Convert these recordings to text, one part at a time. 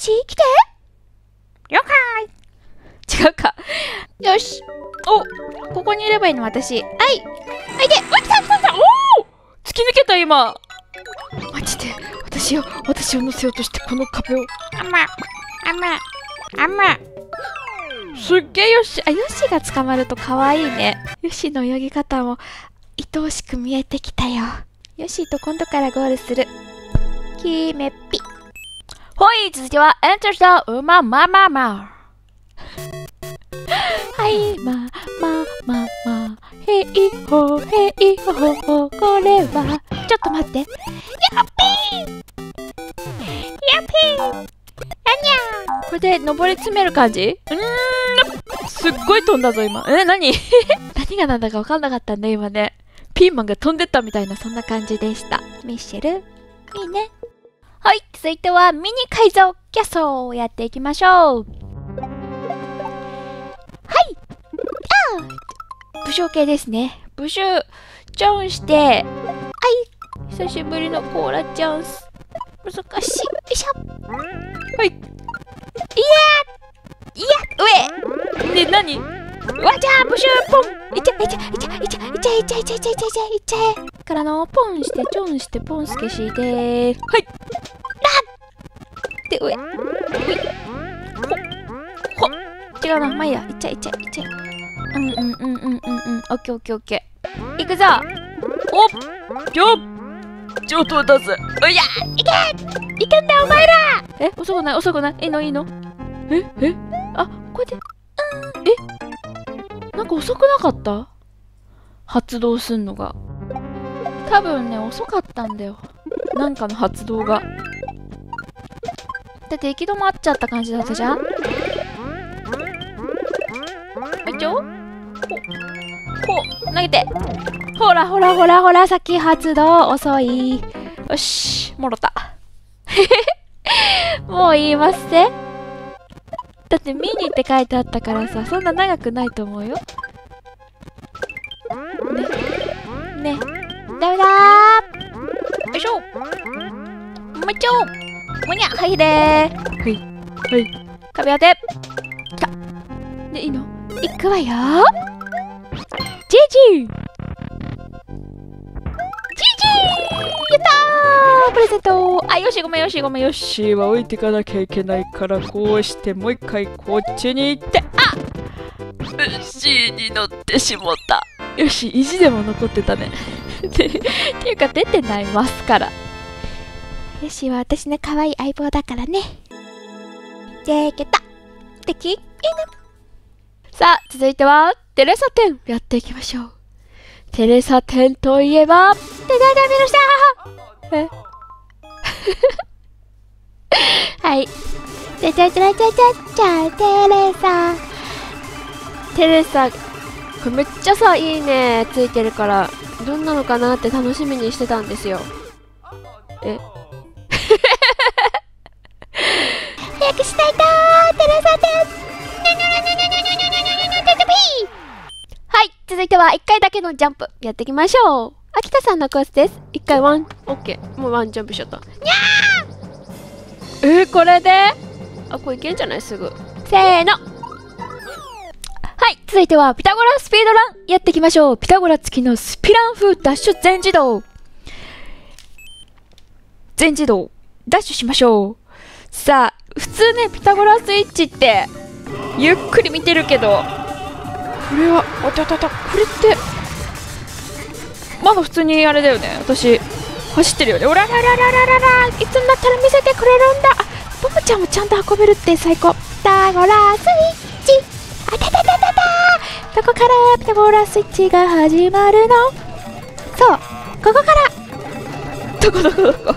し来て？了解違うか。よし。お、ここにいればいいの、私。はい。はいで、わ、来た来た来たおお突き抜けた、今。マジで、私を、私を乗せようとして、この壁を。あま、あま、あま。すっげえよし。あ、よしが捕まると可愛いね。よしの泳ぎ方も、愛おしく見えてきたよ。よしと今度からゴールする。きめっぴ。ほい、続いては、エンターしたうまままま。はい、ま、ま、ま、ま、へいほ、へいほ、ほ、これは。ちょっと待って。やっぴー。やっぴー。あにゃこれで登り詰める感じうー。んすっごい飛んだぞ、今。え、何何がなんだか分かんなかったんだ、今ね。ピー。マンが飛んでったみたいな、そんな感じでした。ミッシェル、いいね。はい、続いてはミニ改造キャッソをやっていきましょう。はいあ武将系ですね。武将、チョンして、はい久しぶりのコーラチャンス。難しい。よいしょ。はい。いやいや上で、何？わじゃあ、武将ポンいっちゃいっちゃいっちゃいっちゃいっちゃいっちゃいっちゃいっちゃいっちゃいっちゃいっちゃいからの、ポンして、チョンして、ポンスケして、はいで、上。ほほ違うな。まあいいや。いっちゃいっちゃいっちゃい。うんうんうんうんうんうん。オッケーオッケーオッケー。いくぞおっぴょちょっと待たず。うやいけいけんだお前らえ遅くない？遅くない？いいのいいの？ええ？あ、これで。うん。え？なんか遅くなかった？発動すんのが。多分ね、遅かったんだよ。なんかの発動が。だって行き止まっちゃった感じだったじゃん？えちょほ、ほ、投げてほらほらほらほら、先発動遅い。よし、もろた。もう言いますせだってミニって書いてあったからさ、そんな長くないと思うよ。ね。ね。ダメだーよいしょもう一丁むにゃはいでーはいはい壁当てきたでいいのいくわよジジージジーやったープレゼントあよしごめんよしごめんよしは置いてかなきゃいけないからこうしてもう一回こっちに行ってあっ C に乗ってしもったよし意地でも残ってたねっていうか出てないますからよしは私の可愛い相棒だからね。じゃけた。できいいね。さあ、続いては、テレサテンやっていきましょう。テレサテンといえば、てだだみのさえ？はい。じゃじゃじゃじゃじゃじゃ、テレサ。テレサ、これめっちゃさ、いいね、ついてるから、どんなのかなって楽しみにしてたんですよ。けのジャンプやっていきましょう。秋田さんのコースです。1回ワンオッケー。もうワンジャンプしちゃった。にゃー！えー、これで？あこれいけんじゃない？すぐ。せーの。はい続いてはピタゴラスピードランやっていきましょう。ピタゴラ付きのスピラン風ダッシュ全自動。全自動。ダッシュしましょう。さあ普通ねピタゴラスイッチってゆっくり見てるけどこれはあたたたこれってまだ普通にあれだよね。私走ってるよね。おらららららららいつになったら見せてくれるんだ。ボムちゃんもちゃんと運べるって最高。ピタゴラスイッチ。あたたたたた。どこからピタゴラスイッチが始まるの？そう。ここから。どこどこどこ？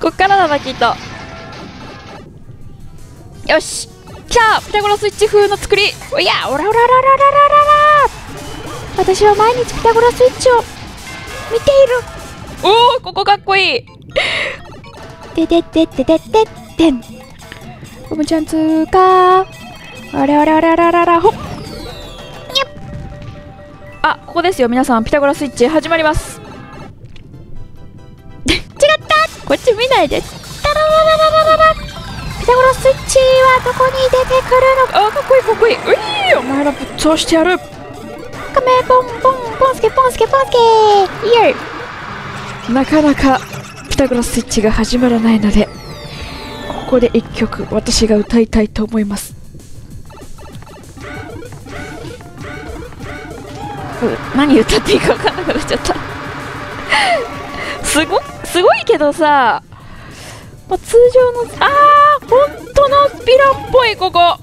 こっからだなきっと。よし。来たピタゴラスイッチ風の作り。おやおらおららららららら私は毎日ピタゴラスイッチを見ている。おおここかっこいい。てててててててんおもちゃん通過。あれあれあれあれあれあれほ。っあここですよ。皆さんピタゴラスイッチ始まります。違った。こっち見ないで。タラララララタゴラスイッチはどこに出てくるのあかっこいいかっこいい。お前らぶっ通してやるカメポンポンポンスケポンスケポンスケ。イエイ。なかなかピタゴラスイッチが始まらないのでここで一曲私が歌いたいと思います。う何歌っていいか分かんなくなっちゃった。すごすごいけどさ、まあ、通常のあー本当のヴィランっぽいここ。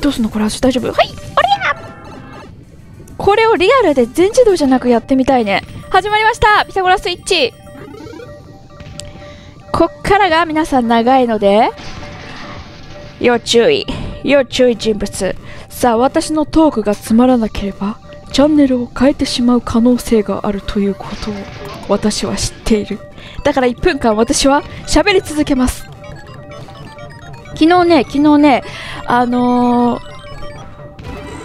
どうすんのこれ私大丈夫？はいおりゃこれをリアルで全自動じゃなくやってみたいね。始まりました。ピタゴラスイッチ。こっからが皆さん長いので要注意。要注意人物。さあ私のトークがつまらなければチャンネルを変えてしまう可能性があるということを私は知っている。だから1分間私は喋り続けます。昨日ね昨日ねあのー、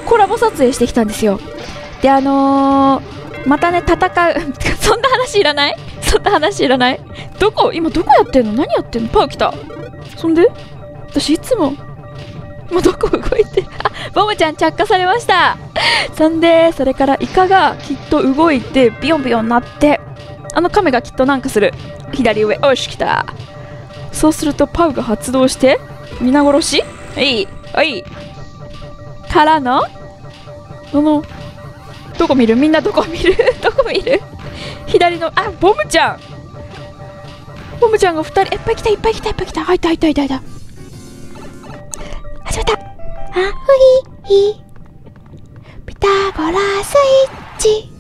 コラボ撮影してきたんですよ。であのー、またね戦う。そんな話いらない？そんな話いらない？どこ？今どこやってんの？何やってんの？パウ来た。そんで？私いつも。もうどこ動いて？あボムちゃん着火されました。そんでそれからイカがきっと動いてビヨンビヨンなって。あのカメがきっとなんかする。左上。よし来た。そうするとパウが発動して皆殺し？いい。はい。からの？このどこ見る？みんなどこ見る？どこ見る？左のあボムちゃん。ボムちゃんが2人。いっぱい来たいっぱい来たいっぱい来た。入った入った入った入った。始まった。あふいひピタゴラスイッチ。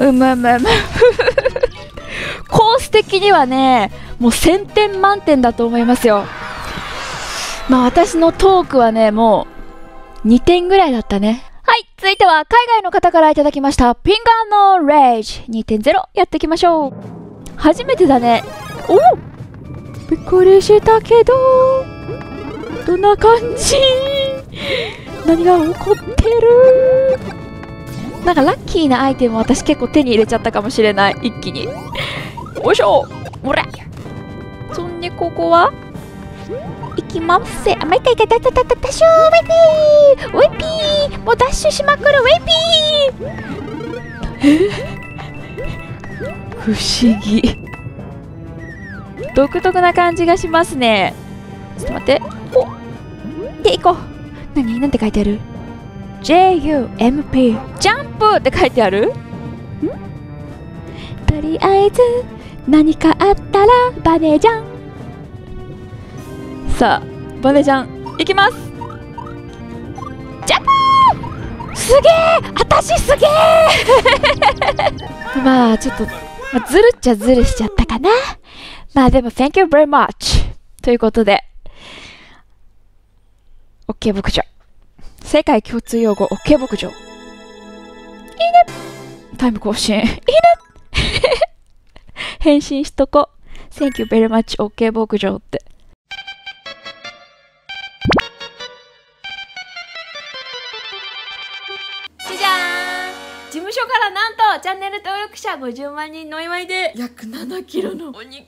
うむむむ。コース的にはねもう1000点満点だと思いますよ。まあ私のトークはねもう2点ぐらいだったね。続いては海外の方からいただきましたピンガーのレイジ2.0やっていきましょう。初めてだね。おびっくりしたけどどんな感じ？何が起こってる？なんかラッキーなアイテムを私結構手に入れちゃったかもしれない。一気に。よいしょ。ほらそんでここは？行きますせ。あ、毎回ダダダダダダッシュウェイピーウェイピーもうダッシュしまくるウェイピー不思議独特な感じがしますねちょっと待っておで行こう何なんて書いてある JUMP ジャンプって書いてあるんとりあえず何かあったらバネじゃんさあバネじゃんいきます。ジャンすげえ！私すげえ！まあちょっと、まあ、ずるっちゃずるしちゃったかな。まあでも Thank you very much ということで。OK 牧場。世界共通用語 OK 牧場。いいねタイム更新。いいね返信しとこ。Thank you very much OK 牧場って。チャンネル登録者50万人のお祝いで約7キロのお肉が届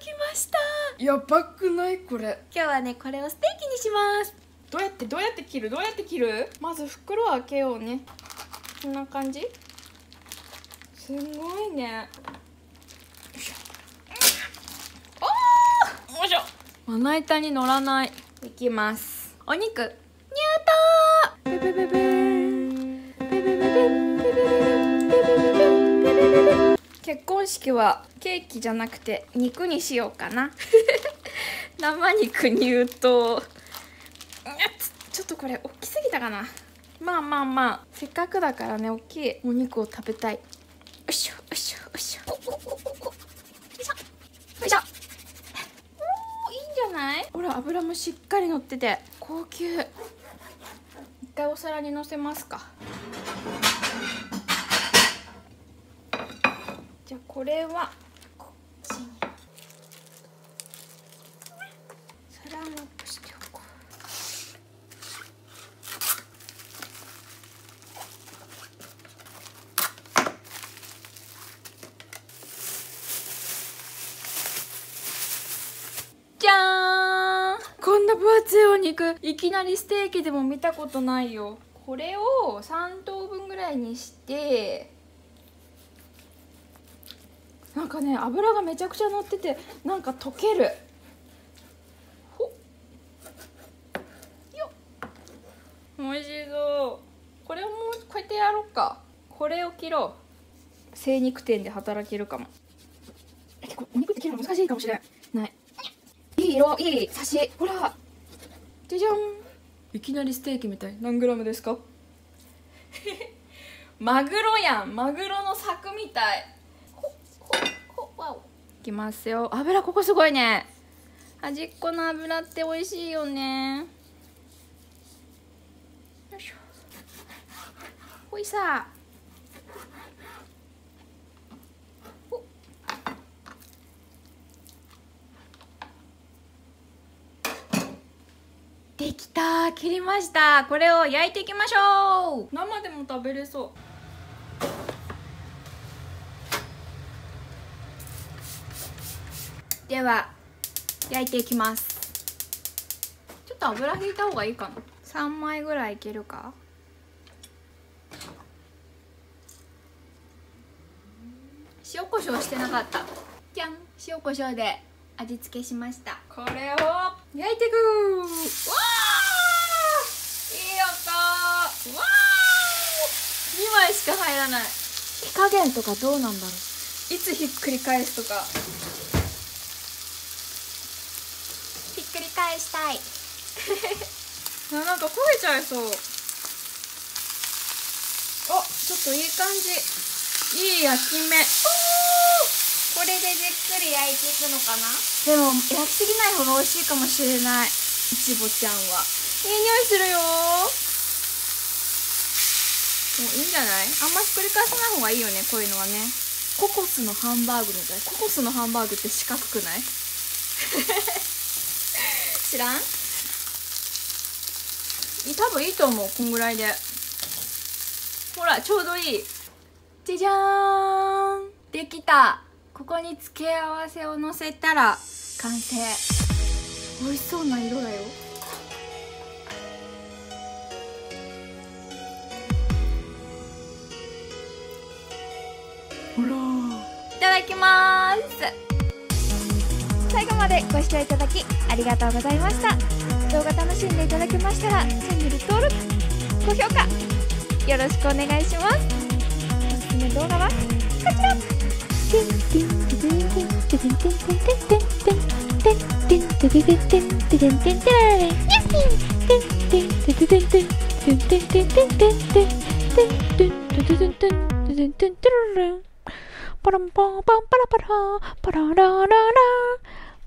きました。やばくないこれ。今日はねこれをステーキにします。どうやってどうやって切る？どうやって切る？まず袋を開けようね。こんな感じ。すごいね。おーよいしょ。まな板に乗らない。いきます。お肉。ニュートー結婚式はケーキじゃなくて肉にしようかな。生肉入刀ちょっとこれ大きすぎたかな。まあまあまあせっかくだからね大きいお肉を食べたい。よいしょよいしょよいしょ。おおおおおよいしょよいしょおーいいんじゃないほら油もしっかり乗ってて高級一回お皿にのせますかじゃあこれはこっちに。皿もしておこう。じゃーん。こんな分厚いお肉いきなりステーキでも見たことないよ。これを3等分ぐらいにしてなんかね油がめちゃくちゃ乗っててなんか溶ける。ほっ。よっ。おいしそう。これをもうこうやってやろうか。これを切ろう。精肉店で働けるかも。結構お肉って切るの難しいかもしれない。いい色いいサシほら。じゃじゃん。いきなりステーキみたい。何グラムですか？マグロやん。マグロの柵みたいいきますよ。油ここすごいね。端っこの油って美味しいよね。よいしょ。ほいさ。できた切りました。これを焼いていきましょう。生でも食べれそう。では焼いていきます。ちょっと油引いた方がいいかな。3枚ぐらいいけるか。塩コショウしてなかった。じゃん塩コショウで味付けしました。これを焼いていく。わー。いい音。わー。2枚しか入らない。火加減とかどうなんだろう。いつひっくり返すとかひっくり返したい。ななんか焦げちゃいそう。おちょっといい感じ。いい焼き目。これでじっくり焼いていくのかな？でも焼きすぎない方が美味しいかもしれない。いちぼちゃんは。いい匂いするよ。もういいんじゃない？あんまひっくり返さない方がいいよねこういうのはね。ココスのハンバーグみたい。ココスのハンバーグって四角くない？知らん？多分いいと思うこんぐらいで。ほらちょうどいい。じゃじゃーん。できた。ここに付け合わせをのせたら完成。美味しそうな色だよ。ほらいただきます。最後までご視聴いただきありがとうございました。動画楽しんでいただけましたらチャンネル登録高評価よろしくお願いします。おすすめ動画はこちら。パランパンパンパラパラパララララ